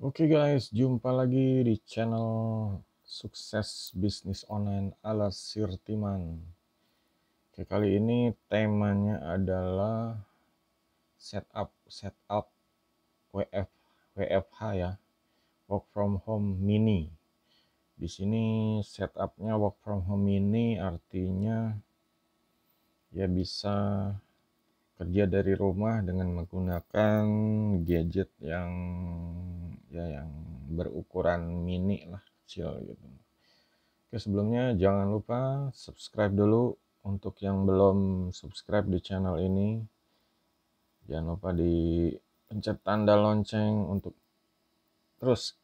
Oke guys, jumpa lagi di channel sukses bisnis online ala Sirtiman. Oke, kali ini temanya adalah setup setup WF WFH ya, work from home mini. Di sini setupnya work from home mini artinya ya bisa kerja dari rumah dengan menggunakan gadget yang ya yang berukuran mini lah kecil gitu. Oke sebelumnya jangan lupa subscribe dulu untuk yang belum subscribe di channel ini. Jangan lupa di pencet tanda lonceng untuk terus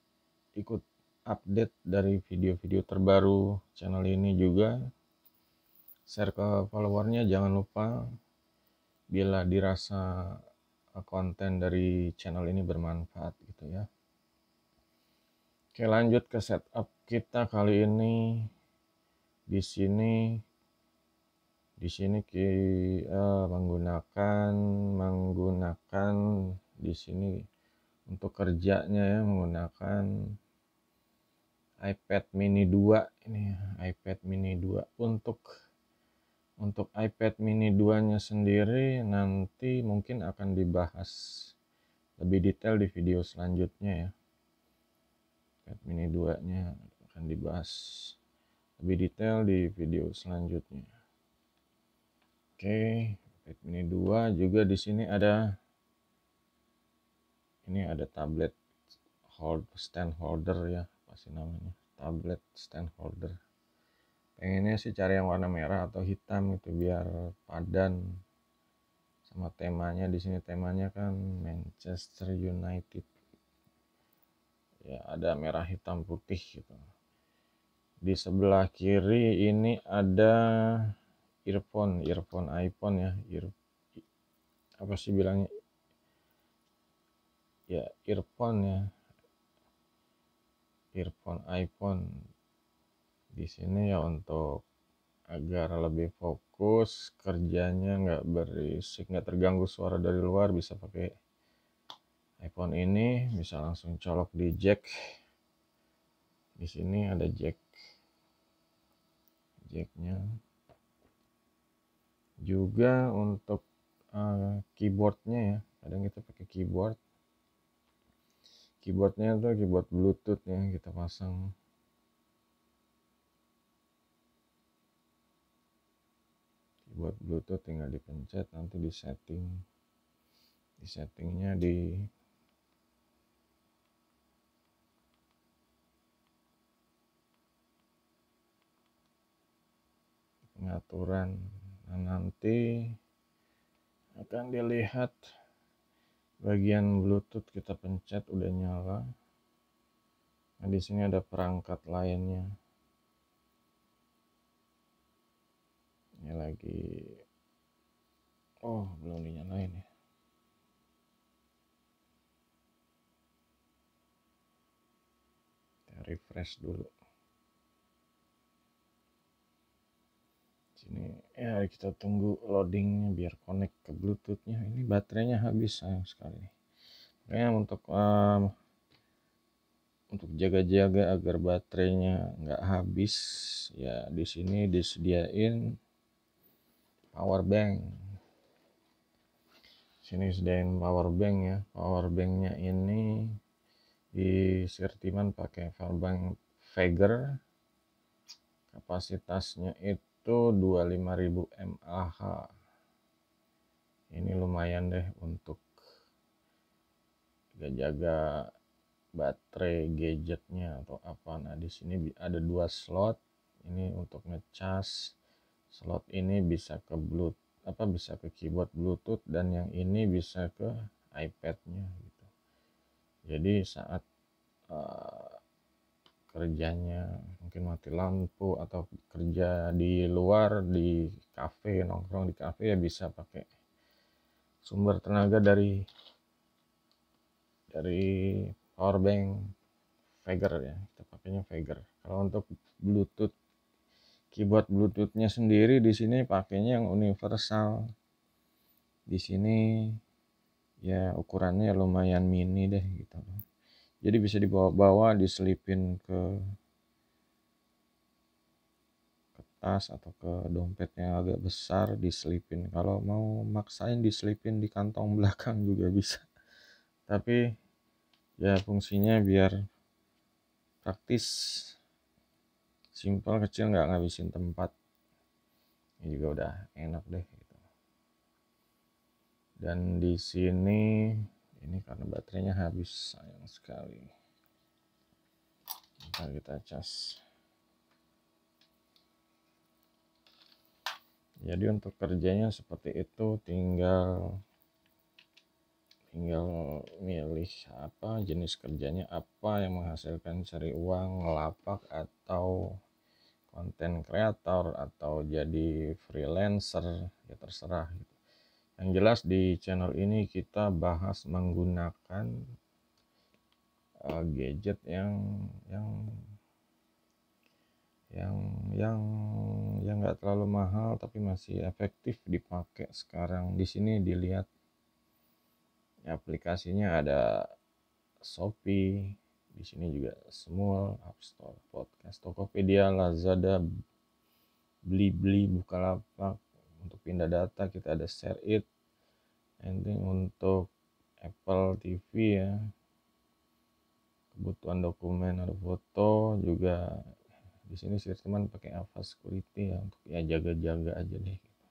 ikut update dari video-video terbaru channel ini juga. Share ke followernya jangan lupa bila dirasa konten dari channel ini bermanfaat gitu ya. Oke, lanjut ke setup kita kali ini. Di sini di sini kita uh, menggunakan menggunakan di sini untuk kerjanya ya menggunakan iPad mini 2 ini iPad mini 2 untuk untuk iPad mini 2 nya sendiri nanti mungkin akan dibahas lebih detail di video selanjutnya ya iPad mini 2 nya akan dibahas lebih detail di video selanjutnya. Oke iPad mini 2 juga di sini ada ini ada tablet hold stand holder ya pasti namanya? Tablet stand holder. Pengennya sih cari yang warna merah atau hitam itu biar padan. Sama temanya di sini temanya kan Manchester United ya ada merah hitam putih gitu. Di sebelah kiri ini ada earphone earphone iPhone ya ear apa sih bilangnya? Ya earphone ya. Earphone iPhone. Di sini ya untuk agar lebih fokus kerjanya nggak berisik nggak terganggu suara dari luar bisa pakai iPhone ini bisa langsung colok di jack. Di sini ada jack. Jacknya. Juga untuk uh, keyboardnya ya. Kadang kita pakai keyboard. Keyboardnya tuh keyboard bluetooth ya kita pasang. Buat bluetooth tinggal dipencet nanti di setting. Di settingnya di pengaturan. Nah, nanti akan dilihat bagian bluetooth kita pencet udah nyala. Nah di sini ada perangkat lainnya. Ini lagi oh belum dinyalain ya. Refresh dulu sini. Ya kita tunggu loadingnya biar connect ke bluetoothnya. Ini baterainya habis sayang sekali. Makanya untuk um, untuk jaga-jaga agar baterainya nggak habis ya di sini disediain power bank. Sini sediain power bank ya. Power banknya ini di Sirtiman pakai power bank Veger kapasitasnya itu 25.000 mAh ini lumayan deh untuk jaga baterai gadgetnya atau apa. Nah di sini ada dua slot. Ini untuk ngecas. Slot ini bisa ke bluetooth apa bisa ke keyboard bluetooth dan yang ini bisa ke iPadnya gitu. Jadi saat uh, kerjanya mungkin mati lampu atau kerja di luar di cafe nongkrong di cafe ya bisa pakai sumber tenaga dari dari power bank Veger ya kita pakainya Veger kalau untuk Bluetooth keyboard bluetoothnya sendiri di sini pakainya yang universal. Di sini ya ukurannya lumayan mini deh gitu. Jadi bisa dibawa-bawa diselipin ke tas atau ke dompet yang agak besar diselipin. Kalau mau maksain diselipin di kantong belakang juga bisa. Tapi ya fungsinya biar praktis. Simpel kecil nggak ngabisin tempat. Ini juga udah enak deh gitu. dan di sini ini karena baterainya habis sayang sekali. Ntar kita cas jadi untuk kerjanya seperti itu tinggal tinggal milih apa jenis kerjanya apa yang menghasilkan cari uang ngelapak atau konten kreator atau jadi freelancer ya terserah gitu. yang jelas di channel ini kita bahas menggunakan uh, gadget yang yang yang yang yang nggak terlalu mahal tapi masih efektif dipakai sekarang. Di sini dilihat aplikasinya ada Shopee di sini juga semua App Store podcast Tokopedia Lazada Blibli Bukalapak. Untuk pindah data kita ada Share It. Ending untuk Apple TV ya kebutuhan dokumen ada foto juga di sini sih teman pakai Alpha Security ya untuk ya jaga-jaga aja deh gitu.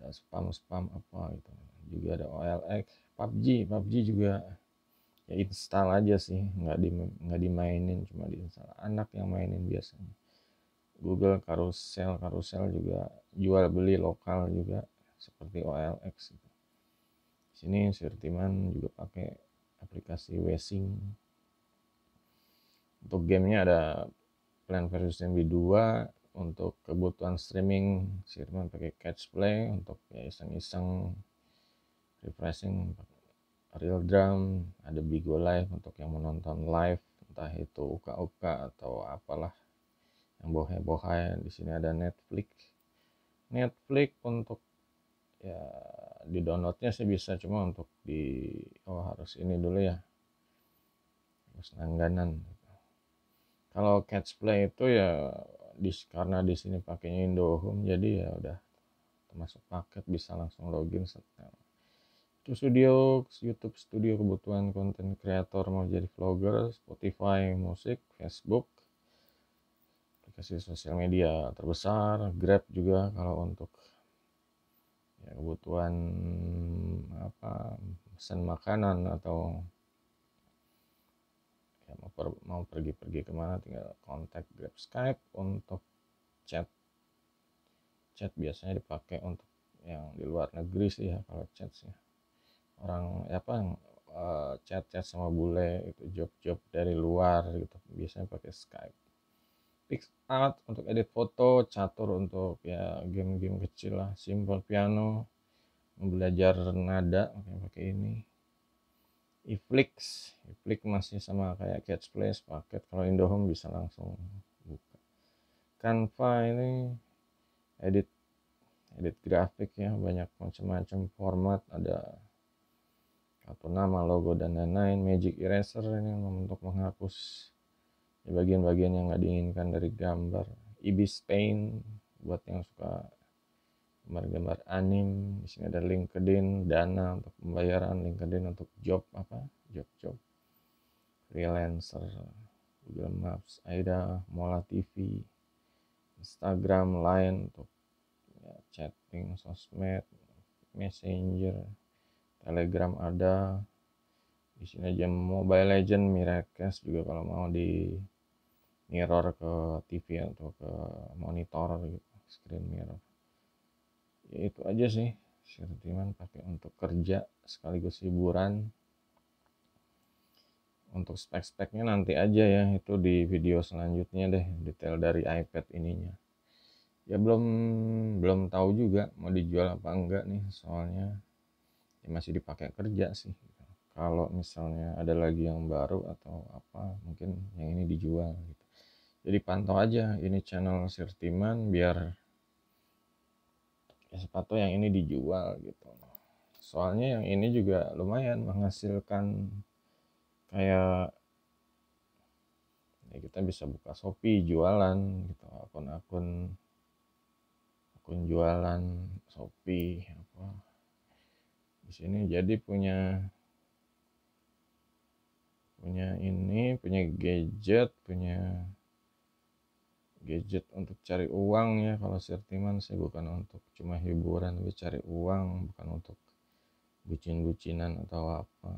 ada spam spam apa gitu juga ada OLX PUBG PUBG juga ya install aja sih nggak di nggak dimainin cuma diinstal anak yang mainin biasanya Google Carousel Carousel juga jual beli lokal juga seperti OLX gitu. sini Sirtiman juga pakai aplikasi Wesing untuk gamenya ada Plan versus MB 2 untuk kebutuhan streaming Sirman pakai Catch Play untuk ya iseng-iseng refreshing real drum ada Bigo Live untuk yang menonton live entah itu uka-uka atau apalah yang bohe-bohe di sini ada Netflix. Netflix untuk ya di downloadnya sih bisa cuma untuk di oh harus ini dulu ya harus langganan kalau catch play itu ya di, karena di sini pakainya Indohome jadi ya udah termasuk paket bisa langsung login setel. Studio YouTube studio kebutuhan konten kreator mau jadi vlogger Spotify musik Facebook aplikasi sosial media terbesar Grab juga kalau untuk ya, kebutuhan apa pesan makanan atau mau, per, mau pergi-pergi ke mana tinggal kontak Grab Skype untuk chat. Chat biasanya dipakai untuk yang di luar negeri sih ya kalau chat sih. Orang apa yang uh, chat-chat sama bule itu job-job dari luar gitu biasanya pakai Skype. Art untuk edit foto catur untuk ya game-game kecil lah simple piano belajar nada pakai ini Iflix Iflix masih sama kayak Catch Place paket kalau Indohome bisa langsung buka. Canva ini edit edit grafik ya banyak macam-macam format. Ada atau nama logo dan lain-lain. Magic eraser ini untuk menghapus bagian-bagian yang nggak diinginkan dari gambar. Ibis paint buat yang suka gambar-gambar anim di sini ada LinkedIn dana untuk pembayaran LinkedIn untuk job apa? Job-job. Freelancer Google Maps Aida Mola TV Instagram Line untuk ya, chatting sosmed messenger Telegram ada. Di sini aja Mobile Legend Miracast juga kalau mau di mirror ke TV atau ke monitor gitu screen mirror ya itu aja sih. Sirtiman pakai untuk kerja sekaligus hiburan. Untuk spek-speknya nanti aja ya itu di video selanjutnya deh detail dari iPad ininya. Ya belum belum tahu juga mau dijual apa enggak nih soalnya ya masih dipakai kerja sih. Kalau misalnya ada lagi yang baru atau apa mungkin yang ini dijual gitu. Jadi pantau aja ini channel Sirtiman biar ya sepatu yang ini dijual gitu. Soalnya yang ini juga lumayan menghasilkan kayak ya kita bisa buka Shopee jualan gitu akun-akun akun jualan Shopee apa. Di sini jadi punya punya ini punya gadget punya gadget untuk cari uang ya. Kalau Sirtiman sih bukan untuk cuma hiburan tapi cari uang bukan untuk bucin-bucinan atau apa.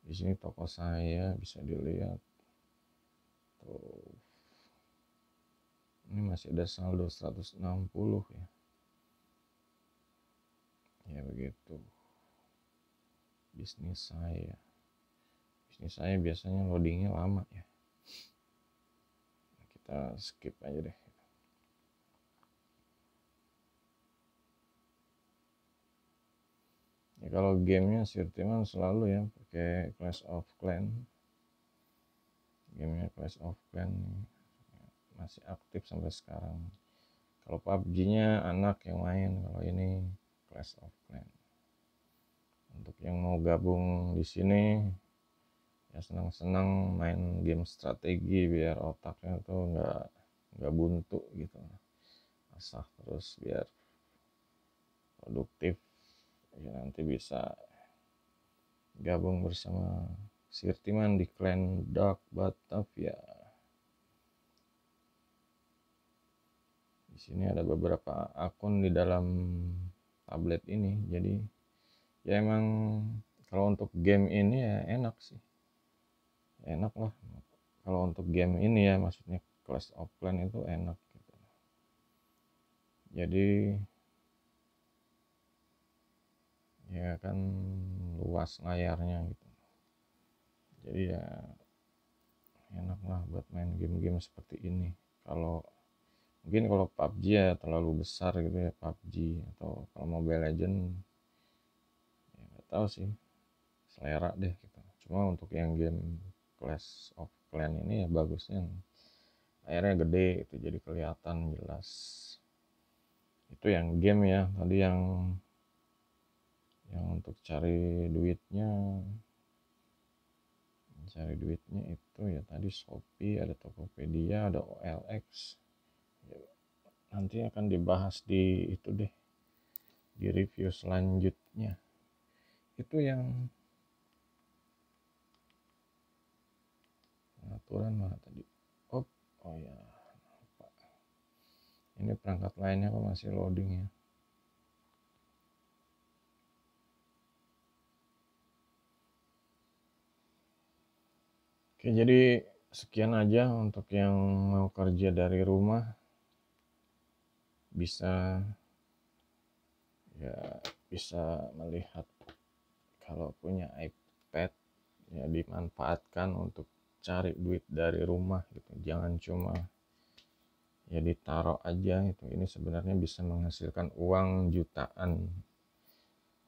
Di sini toko saya bisa dilihat. Tuh. Ini masih ada saldo 160 ya. Ya begitu. Bisnis saya. Bisnis saya biasanya loadingnya lama ya kita skip aja deh. Ya kalau gamenya Sirtiman selalu ya pakai Clash of Clan. Gamenya Clash of Clan masih aktif sampai sekarang. Kalau PUBG nya anak yang main kalau ini Clash of Clan. Untuk yang mau gabung di sini ya senang-senang main game strategi biar otaknya tuh nggak nggak buntu gitu. Asah terus biar produktif. Ya nanti bisa gabung bersama Sirtiman di clan Dark Batavia di sini ada beberapa akun di dalam tablet ini jadi ya emang kalau untuk game ini ya enak sih enak lah. Kalau untuk game ini ya maksudnya Clash of itu enak gitu. Jadi ya kan luas layarnya gitu. Jadi ya enak lah buat main game-game seperti ini. Kalau mungkin kalau PUBG ya terlalu besar gitu ya PUBG atau kalau Mobile Legend ya nggak tahu sih. Selera deh gitu. Cuma untuk yang game Clash of Clan ini ya bagusnya airnya gede itu jadi kelihatan jelas. Itu yang game ya tadi yang yang untuk cari duitnya. Cari duitnya itu ya tadi Shopee ada Tokopedia ada OLX ya, nanti akan dibahas di itu deh di review selanjutnya. Itu yang pengaturan mana tadi? Oh oh ya lupa. Ini perangkat lainnya kok masih loading ya. Oke, jadi sekian aja untuk yang mau kerja dari rumah. Bisa ya bisa melihat kalau punya iPad ya dimanfaatkan untuk cari duit dari rumah gitu. Jangan cuma ya ditaruh aja itu ini sebenarnya bisa menghasilkan uang jutaan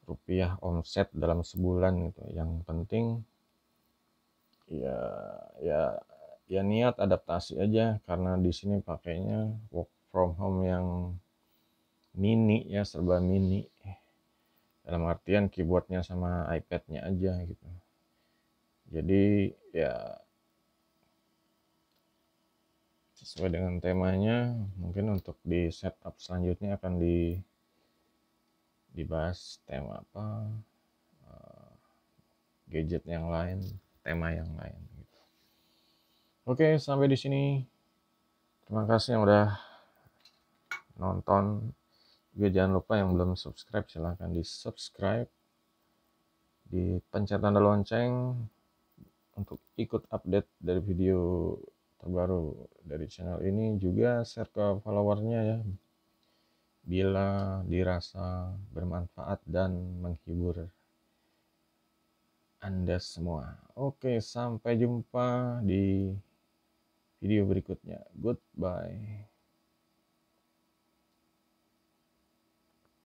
rupiah omset dalam sebulan gitu. Yang penting ya ya ya niat adaptasi aja. Karena di sini pakainya work from home yang mini ya serba mini. Dalam artian keyboardnya sama iPadnya aja gitu. Jadi ya sesuai dengan temanya mungkin untuk di setup selanjutnya akan di dibahas tema apa uh, gadget yang lain tema yang lain gitu. oke sampai di sini. Terima kasih yang udah nonton. Juga jangan lupa yang belum subscribe silahkan di subscribe di pencet tanda lonceng untuk ikut update dari video terbaru dari channel ini juga share ke followernya ya bila dirasa bermanfaat dan menghibur Anda semua. Oke, sampai jumpa di video berikutnya. Goodbye.